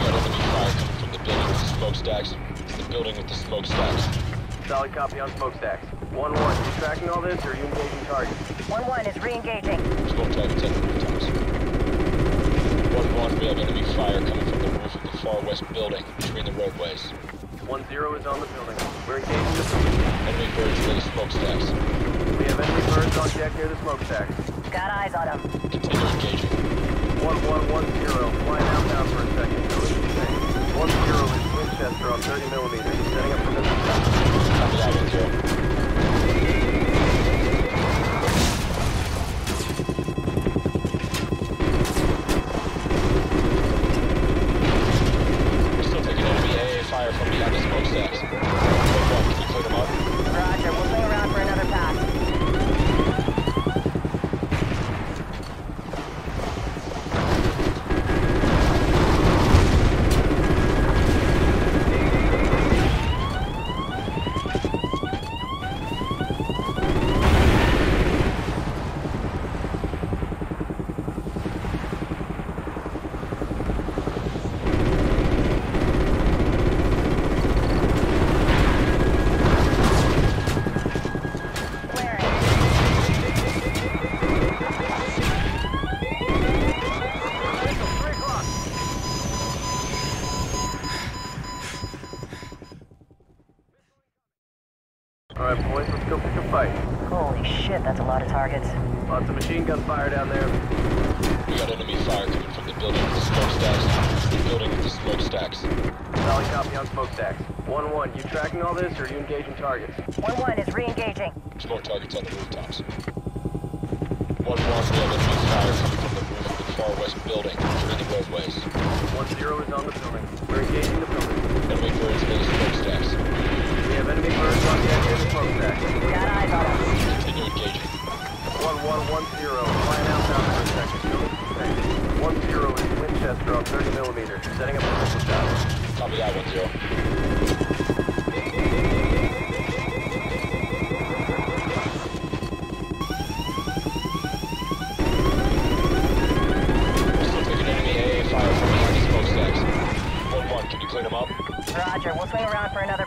smokestacks. It's the building with the smokestacks. The building with the smokestacks. Solid copy on smokestacks. 1-1, you tracking all this or are you engaging targets? 1-1 is re-engaging. Smoke targets on the rooftops. 1-1, we have enemy fire coming from the roof of the far west building between the roadways. 1-0 is on the building. We're engaging the building. Enemy birds near the smokestacks. We have enemy birds on deck near the smokestacks. Got eyes on him. Continue engaging. 1110, flying outbound for a second. Notice the same. 1-0 is Winchester on 30 millimeters. Setting up for missile machine gun fire down there. We got enemy fire coming from the building with the smokestacks. The building with the smokestacks. Solid copy on smokestacks. 1-1, you tracking all this or are you engaging targets? 1-1 is re-engaging. There's more targets on the rooftops. One one, we have enemy fire coming from the roof of the far west building between the roadways. 1-0 is on the building. We're engaging the building. Enemy birds near the smokestacks. We have enemy birds on deck near the smokestacks. We Got eyes on him. Continue engaging. 1110, flying outbound for a second. Notice 1-0 is Winchester on 30 millimeters. Setting up a missile shot. Copy that, one zero. We're still taking enemy AA fire from behind the smokestacks. One one, can you clean them up? Roger, we'll swing around for another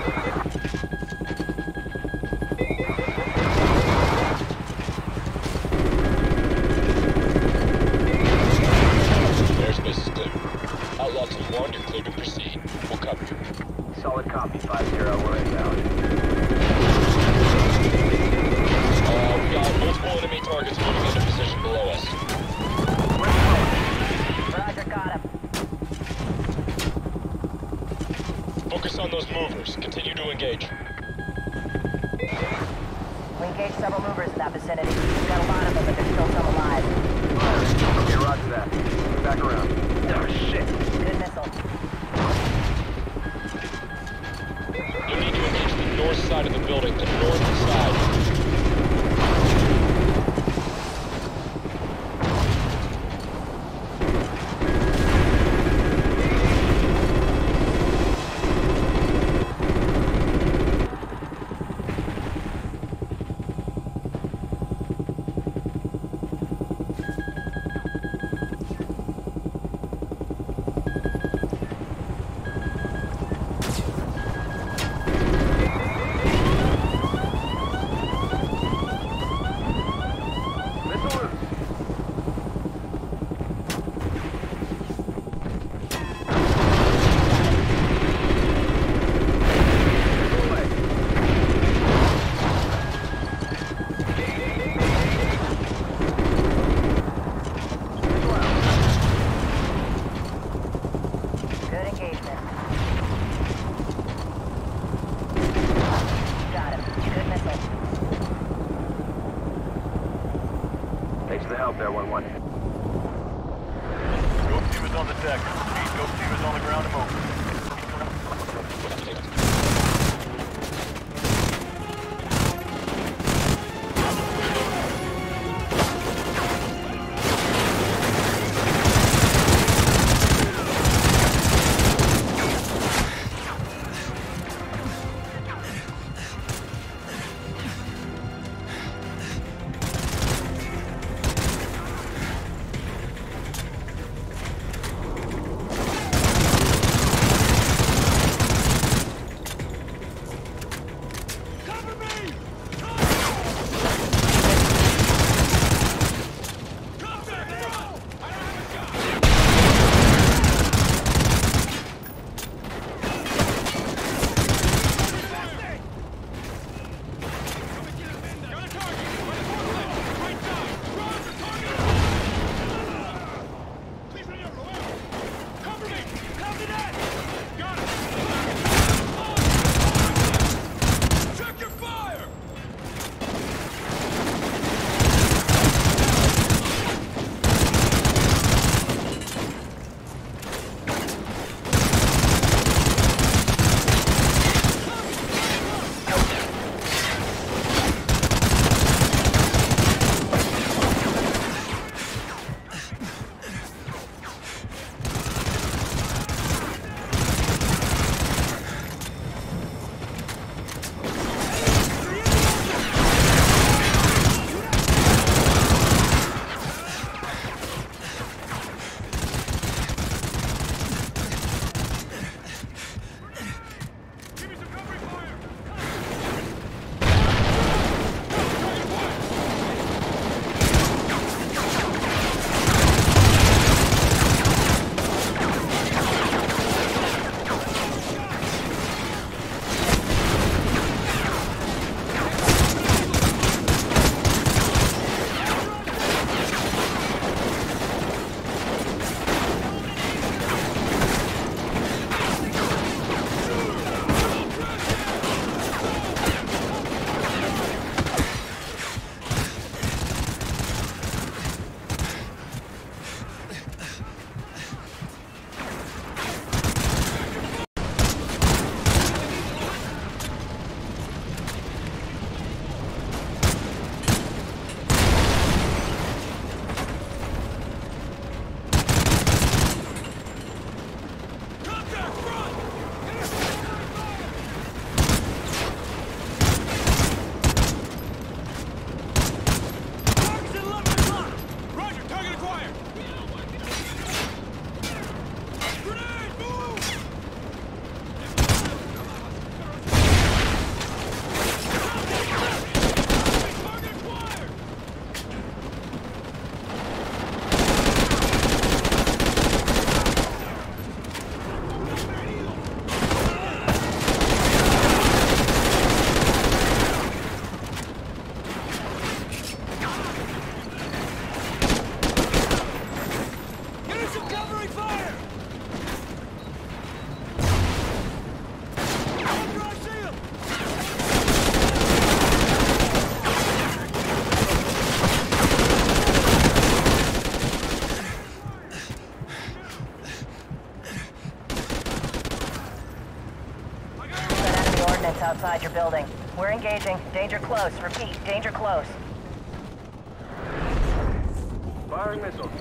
Focus on those movers. Continue to engage. We engaged several movers in that vicinity. We got a lot of them, but there's still some alive. Okay, roger that. Back around. Oh, shit. Good missile. You need to engage the north side of the building, the north side. seconds. Eight Ghost Two on the ground and moving. Building. We're engaging. Danger close. Repeat, danger close. Firing missiles.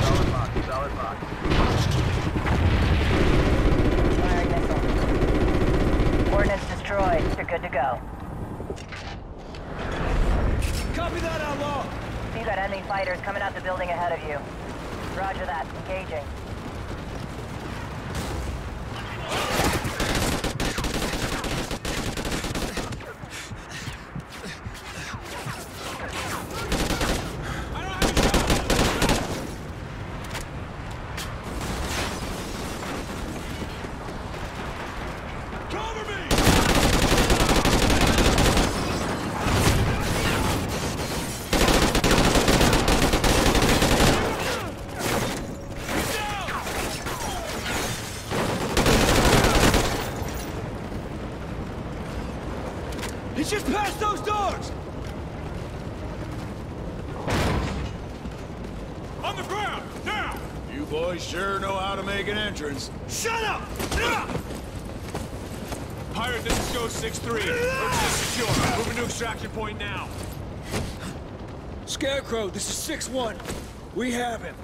Solid box, solid box. Firing missile. Ordnance destroyed. You're good to go. Copy that, outlaw! You got enemy fighters coming out the building ahead of you. Roger that. Engaging. Cover me! He's just past those doors! On the ground, now! You boys sure know how to make an. Shut up! Pirate, this is Ghost 6-3. Urge is secure. Moving to extraction point now. Scarecrow, this is 6-1. We have him.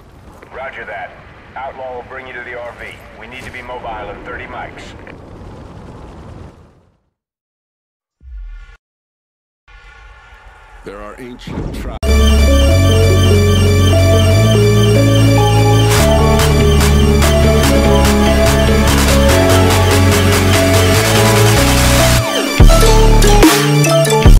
Roger that. Outlaw will bring you to the RV. We need to be mobile in 30 mics. There are ancient tribes.